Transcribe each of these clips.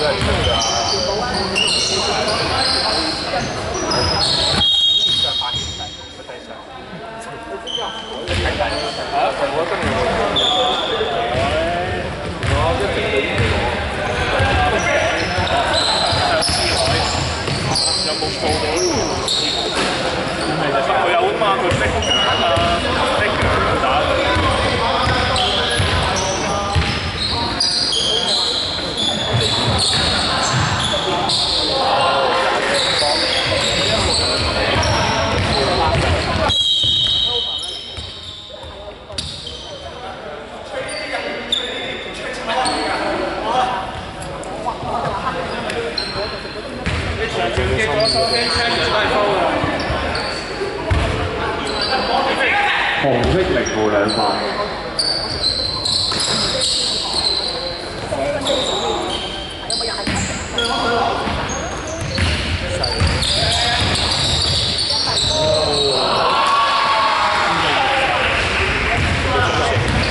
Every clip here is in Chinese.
咪叫咗人出㗎。有冇報到？佢有啊嘛，佢 figure 啊嘛，figure 打。紅色零號兩塊。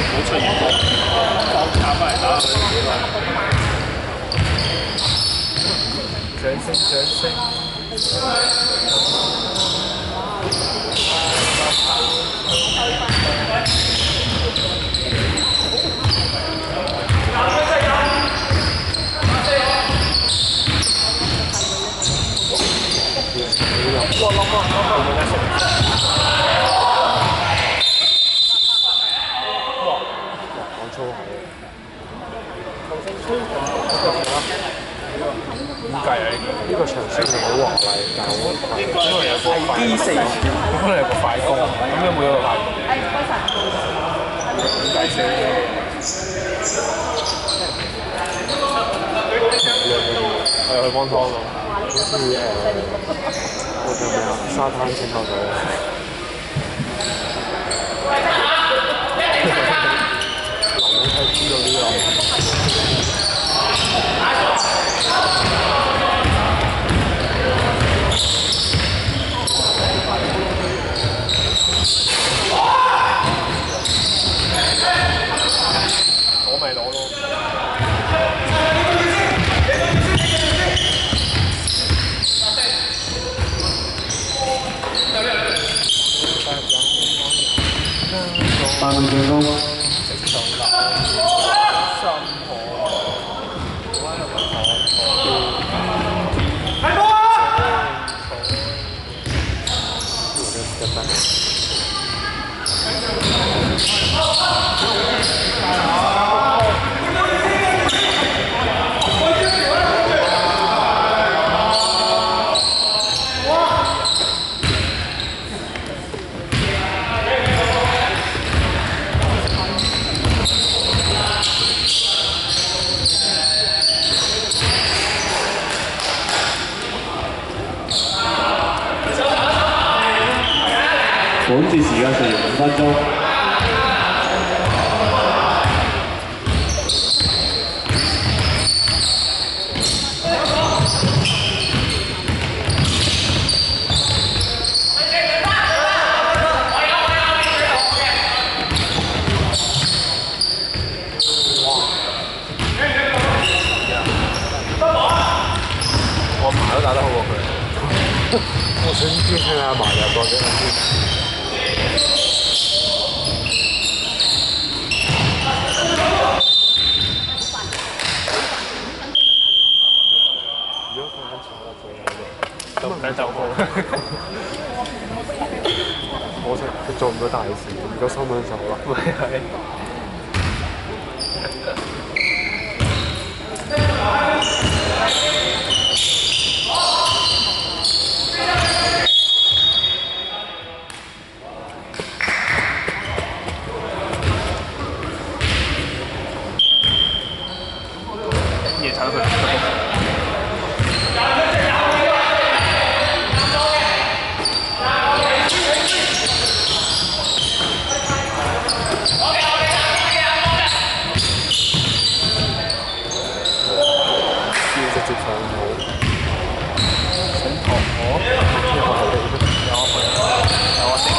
冇出現過，放卡翻嚟打佢。掌聲掌聲。講粗口。點計？呢個長聲係好華麗，但係我應該有個快機四，可能有個快攻，咁有冇一個快攻？點解先？我又去幫湯咯，好似誒，我叫咩啊？沙灘拯救隊。流水睇知道呢個。八分進攻。本節時間剩餘五分鐘。我麻都打得好過佢。我想知睇下麻有多幾多如果佢肯炒得最就唔使走步。可惜佢做唔到大事，如果收緊手啦佢。想學我，有我去，有我食餐，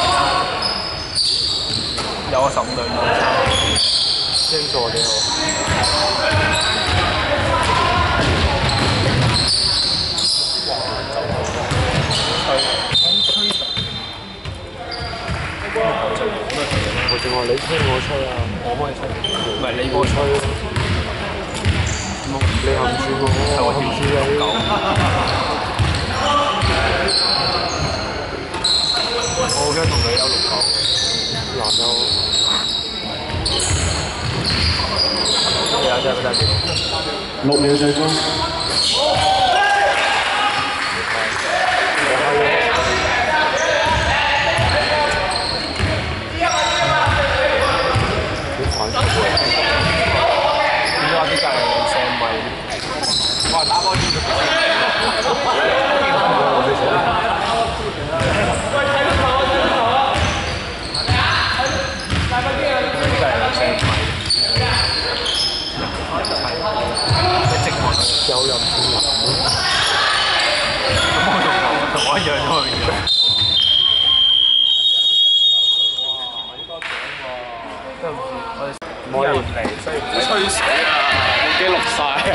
有我十五對午餐，星座幾好。我正話你吹我吹啊，我幫你吹，唔係你幫我吹咯。你含住我，係我含住你。我而家同你有六九，男友。你有隻不得幾六秒最終。好反覆喎。點解啲隔離有聲咪？哇！打波要我哋寫。啲隔離有聲咪。你直望有任天男咯。咁我同同我一樣咯，變咗。唔可以嚟，所以唔使吹水啊！部機錄晒啊！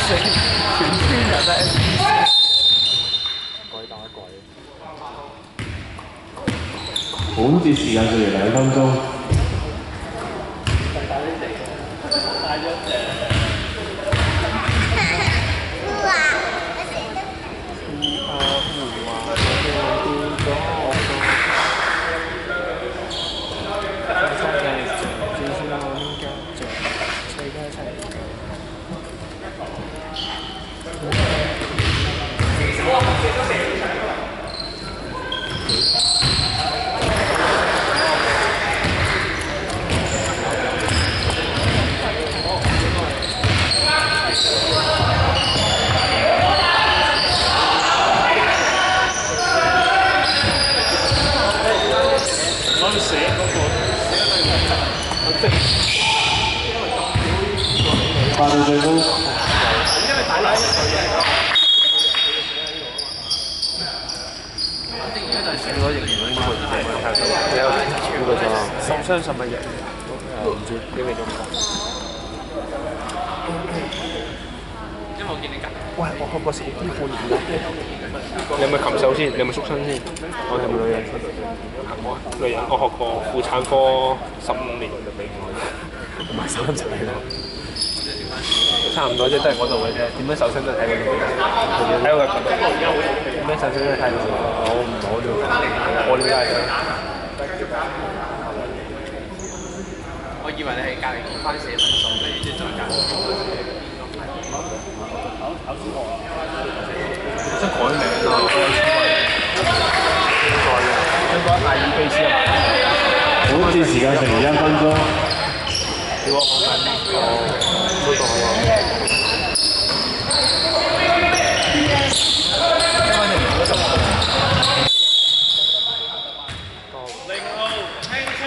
死全村人都 S B C，鬼打鬼。本節時間剩餘兩分鐘。所以寫嗰個八秒最終。如果仍然呢個嘢，你有呢個就十雙十乜嘢？誒唔知呢個中國。因為我見喂，我學過食啲半年你有冇禽獸先？你有冇畜生先？我有冇女人先？我女人，我學過婦產科十五年。唔係三十年咯。差唔多啫，都係嗰度嘅啫。點樣受傷都係睇嗰度嘅。睇我嘅角度。點樣受傷都係睇嗰度。我唔攞呢個。我點解嘅？我以為你係隔離結翻寫分數，跟住再隔離。想改名啊！應該嗌爾卑斯啊嘛。本節時間剩餘一分鐘。叫我講緊哦，嗰個好啊。因為你唔嗰十零號輕車。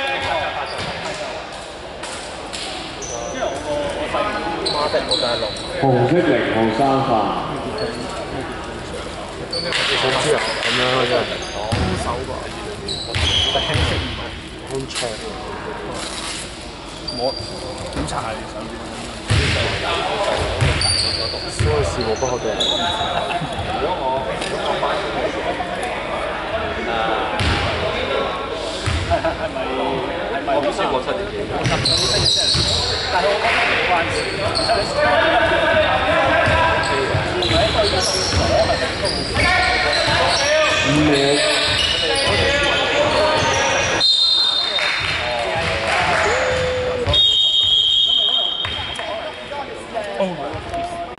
媽的，我就係龍。紅色零號三發。你想知啊？咁樣嘅啫。兇手吧？但輕色唔係兇槍。我檢查下你手先。因為事無不可對人。如果我我唔舒服出嚟嘅。但係我覺得冇關事。một.